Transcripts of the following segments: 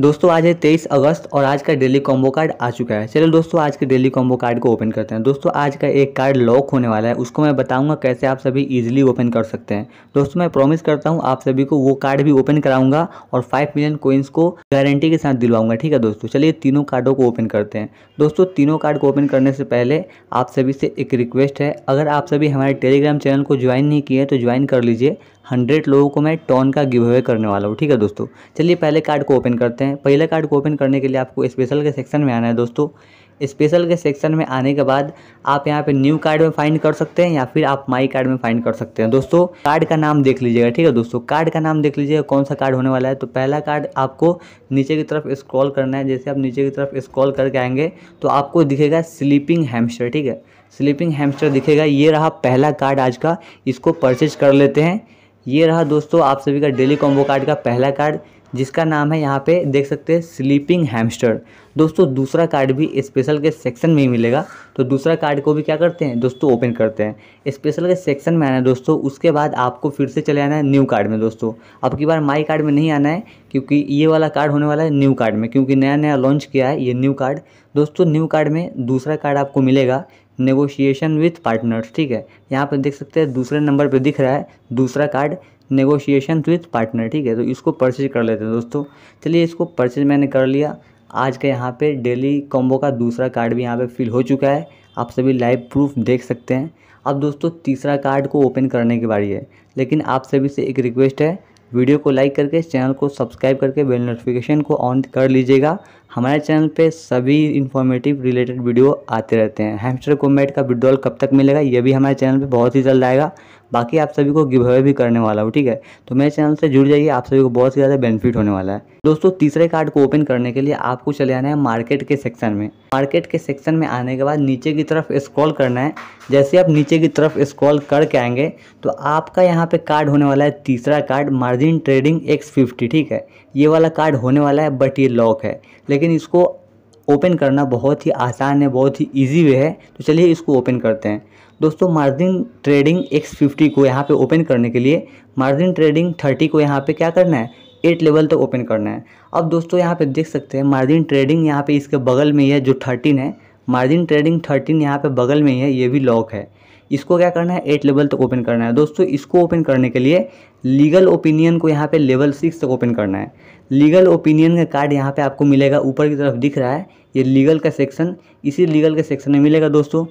दोस्तों, आज है तेईस अगस्त और आज का डेली कॉम्बो कार्ड आ चुका है। चलो दोस्तों, आज के डेली कॉम्बो कार्ड को ओपन करते हैं। दोस्तों, आज का एक कार्ड लॉक होने वाला है। उसको मैं बताऊँगा कैसे आप सभी इजीली ओपन कर सकते हैं। दोस्तों, मैं प्रॉमिस करता हूँ, आप सभी को वो कार्ड भी ओपन कराऊँगा और फाइव मिलियन कोइंस को गारंटी के साथ दिलवाऊँगा। ठीक है दोस्तों? चलिए तीनों कार्डों को ओपन करते हैं। दोस्तों, तीनों कार्ड को ओपन करने से पहले आप सभी से एक रिक्वेस्ट है। अगर आप सभी हमारे टेलीग्राम चैनल को ज्वाइन नहीं किए तो ज्वाइन कर लीजिए। हंड्रेड लोगों को मैं टॉन का गिव अवे करने वाला हूँ, ठीक है दोस्तों? चलिए पहले कार्ड को ओपन करते हैं। पहले कार्ड को ओपन करने के लिए आपको स्पेशल के सेक्शन में आना है दोस्तों। स्पेशल के सेक्शन में आने के बाद आप यहाँ पे न्यू कार्ड में फाइंड कर सकते हैं या फिर आप माई कार्ड में फाइंड कर सकते हैं। दोस्तों, कार्ड का नाम देख लीजिएगा, ठीक है दोस्तों? कार्ड का नाम देख लीजिएगा, कौन सा कार्ड होने वाला है? तो पहला कार्ड आपको नीचे की तरफ़ स्क्रॉल करना है। जैसे आप नीचे की तरफ़ स्क्रॉल करके आएँगे तो आपको दिखेगा स्लीपिंग हैमस्टर, ठीक है? स्लीपिंग हैमस्टर दिखेगा। ये रहा पहला कार्ड आज का, इसको परचेज कर लेते हैं। ये रहा दोस्तों आप सभी का डेली कॉम्बो कार्ड का पहला कार्ड। जिसका नाम है यहाँ पे देख सकते हैं स्लीपिंग हैमस्टर दोस्तों, दूसरा कार्ड भी स्पेशल के सेक्शन में ही मिलेगा। तो दूसरा कार्ड को भी क्या करते हैं? दोस्तों ओपन करते हैं। स्पेशल के सेक्शन में आना है दोस्तों, उसके बाद आपको फिर से चले आना है न्यू कार्ड में दोस्तों। अब की बार माई कार्ड में नहीं आना है, क्योंकि ये वाला कार्ड होने वाला है न्यू कार्ड में, क्योंकि नया नया लॉन्च किया है ये न्यू कार्ड दोस्तों न्यू कार्ड में दूसरा कार्ड आपको मिलेगा नेगोशिएशन विथ पार्टनर्स ठीक है? यहाँ पर देख सकते हैं, दूसरे नंबर पर दिख रहा है, दूसरा कार्ड नेगोशिएशन विथ पार्टनर ठीक है? तो इसको परचेज कर लेते हैं दोस्तों। चलिए इसको परचेज मैंने कर लिया। आज का यहाँ पे डेली कॉम्बो का दूसरा कार्ड भी यहाँ पे फिल हो चुका है। आप सभी लाइव प्रूफ देख सकते हैं। अब दोस्तों, तीसरा कार्ड को ओपन करने की बारी है। लेकिन आप सभी से एक रिक्वेस्ट है। वीडियो को लाइक करके चैनल को सब्सक्राइब करके बेल नोटिफिकेशन को ऑन कर लीजिएगा। हमारे चैनल पे सभी इन्फॉर्मेटिव रिलेटेड वीडियो आते रहते हैं। हैमस्टर कोमेट का विड्रॉल कब तक मिलेगा, ये भी हमारे चैनल पे बहुत ही जल्द आएगा। बाकी आप सभी को गिव अवे भी करने वाला हूँ, ठीक है? तो मेरे चैनल से जुड़ जाइए, आप सभी को बहुत ज़्यादा बेनिफिट होने वाला है। दोस्तों, तीसरे कार्ड को ओपन करने के लिए आपको चले आना है मार्केट के सेक्शन में। मार्केट के सेक्शन में आने के बाद नीचे की तरफ़ स्क्रॉल करना है। जैसे आप नीचे की तरफ़ स्क्रॉल करके आएँगे तो आपका यहाँ पे कार्ड होने वाला है तीसरा card, margin trading X fifty, ठीक है? ये वाला कार्ड होने वाला है, बट ये लॉक है। लेकिन इसको ओपन करना बहुत ही आसान है, बहुत ही ईजी वे है। तो चलिए इसको ओपन करते हैं। दोस्तों मार्जिन ट्रेडिंग एक्स फिफ्टी को यहाँ पे ओपन करने के लिए मार्जिन ट्रेडिंग थर्टी को यहाँ पे क्या करना है? एट लेवल तक तो ओपन करना है। अब दोस्तों, यहाँ पे देख सकते हैं मार्जिन ट्रेडिंग यहाँ पे इसके बगल में ही है, जो थर्टीन है। मार्जिन ट्रेडिंग थर्टीन यहाँ पे बगल में ही है, ये भी लॉक है। इसको क्या करना है? एट लेवल तक तो ओपन करना है। दोस्तों, इसको ओपन करने के लिए लीगल ओपिनियन को यहाँ पे लेवल सिक्स तक ओपन करना है। लीगल ओपिनियन का कार्ड यहाँ पे आपको मिलेगा, ऊपर की तरफ़ दिख रहा है। ये लीगल का सेक्शन इसी लीगल के सेक्शन में मिलेगा दोस्तों।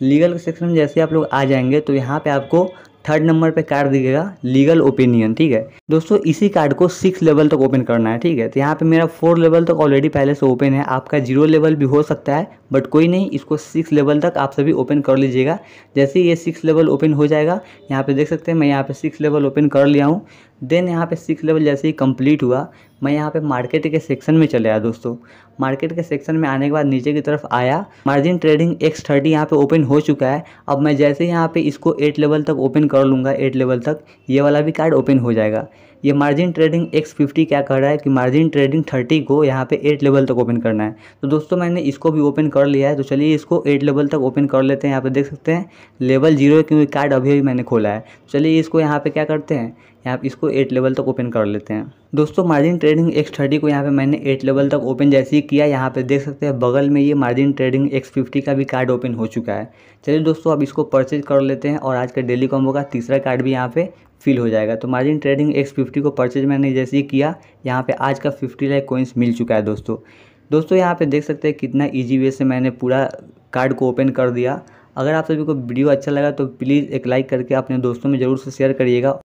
लीगल के सेक्शन में जैसे आप लोग आ जाएँगे तो यहाँ पे आपको थर्ड नंबर पे कार्ड दिखेगा लीगल ओपिनियन ठीक है? दोस्तों, इसी कार्ड को सिक्स लेवल तक ओपन करना है, ठीक है? तो यहाँ पे मेरा फोर लेवल तक ऑलरेडी पहले से ओपन है। आपका ज़ीरो लेवल भी हो सकता है बट कोई नहीं, इसको सिक्स लेवल तक आप सभी ओपन कर लीजिएगा। जैसे ही ये सिक्स लेवल ओपन हो जाएगा, यहाँ पे देख सकते हैं, मैं यहाँ पे सिक्स लेवल ओपन कर लिया हूँ। देन यहाँ पे सिक्स लेवल जैसे ही कंप्लीट हुआ, मैं यहाँ पे मार्केट के सेक्शन में चले आया दोस्तों। मार्केट के सेक्शन में आने के बाद नीचे की तरफ़ आया। मार्जिन ट्रेडिंग एक्स थर्टी यहाँ पर ओपन हो चुका है। अब मैं जैसे यहाँ पे इसको एट लेवल तक ओपन कर लूँगा एट लेवल तक, ये वाला भी कार्ड ओपन हो जाएगा। ये मार्जिन ट्रेडिंग एक्स फिफ्टी क्या कर रहा है कि मार्जिन ट्रेडिंग थर्टी को यहाँ पे एट लेवल तक ओपन करना है। तो दोस्तों मैंने इसको भी ओपन कर लिया है तो चलिए इसको एट लेवल तक ओपन कर लेते हैं। यहाँ पे देख सकते हैं लेवल ज़ीरो क्योंकि कार्ड अभी अभी मैंने खोला है। चलिए इसको यहाँ पे क्या करते हैं, यहाँ इसको एट लेवल तक ओपन कर लेते हैं। दोस्तों मार्जिन ट्रेडिंग एक्स थर्टी को यहाँ पे मैंने एट लेवल तक ओपन जैसे ही किया, यहाँ पे देख सकते हैं बगल में ये मार्जिन ट्रेडिंग एक्स फिफ्टी का भी कार्ड ओपन हो चुका है। चलिए दोस्तों अब इसको परचेज कर लेते हैं और आज का डेली कॉम्बो का तीसरा कार्ड भी यहाँ पे फिल हो जाएगा। तो मार्जिन ट्रेडिंग एक्स फिफ्टी को परचेज मैंने जैसे ही किया, यहाँ पे आज का फिफ्टी लाइक कोइंस मिल चुका है दोस्तों। दोस्तों, यहाँ पे देख सकते हैं कितना इजी वे से मैंने पूरा कार्ड को ओपन कर दिया। अगर आप सभी को वीडियो अच्छा लगा तो प्लीज़ एक लाइक करके अपने दोस्तों में ज़रूर से शेयर करिएगा।